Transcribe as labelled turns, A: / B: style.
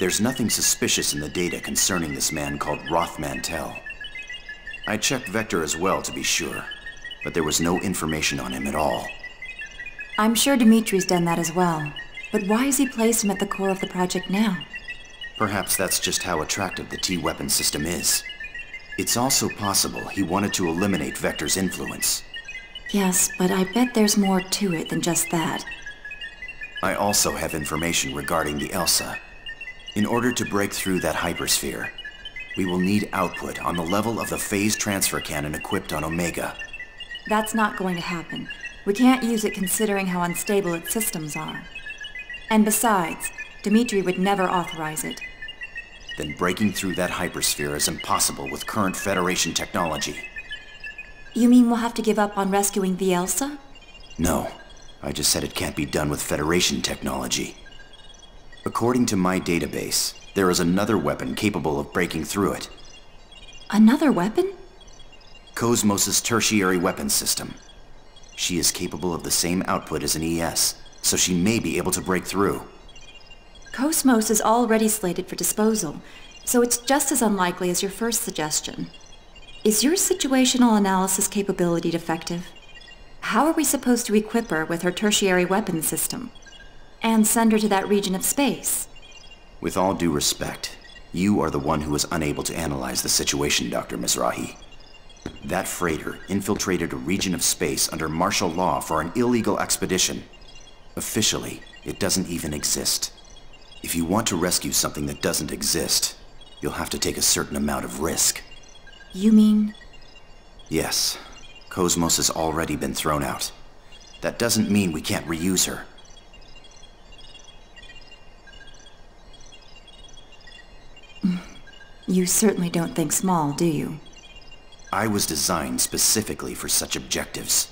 A: There's nothing suspicious in the data concerning this man called Roth Mantel. I checked Vector as well to be sure, but there was no information on him at all.
B: I'm sure Dmitri's done that as well. But why has he placed him at the core of the project now?
A: Perhaps that's just how attractive the T-weapon system is. It's also possible he wanted to eliminate Vector's influence.
B: Yes, but I bet there's more to it than just that.
A: I also have information regarding the ELSA. In order to break through that hypersphere, we will need output on the level of the phase transfer cannon equipped on Omega.
B: That's not going to happen. We can't use it considering how unstable its systems are. And besides, Dmitri would never authorize it.
A: Then breaking through that hypersphere is impossible with current Federation technology.
B: You mean we'll have to give up on rescuing the Elsa?
A: No. I just said it can't be done with Federation technology. According to my database, there is another weapon capable of breaking through it.
B: Another weapon?
A: KOS-MOS' tertiary weapon system. She is capable of the same output as an ES, so she may be able to break through.
B: KOS-MOS is already slated for disposal, so it's just as unlikely as your first suggestion. Is your situational analysis capability defective? How are we supposed to equip her with her tertiary weapon system? And send her to that region of space?
A: With all due respect, you are the one who is unable to analyze the situation, Dr. Mizrahi. That freighter infiltrated a region of space under martial law for an illegal expedition. Officially, it doesn't even exist. If you want to rescue something that doesn't exist, you'll have to take a certain amount of risk.
B: You mean?
A: Yes. KOS-MOS has already been thrown out. That doesn't mean we can't reuse her.
B: You certainly don't think small, do you?
A: I was designed specifically for such objectives.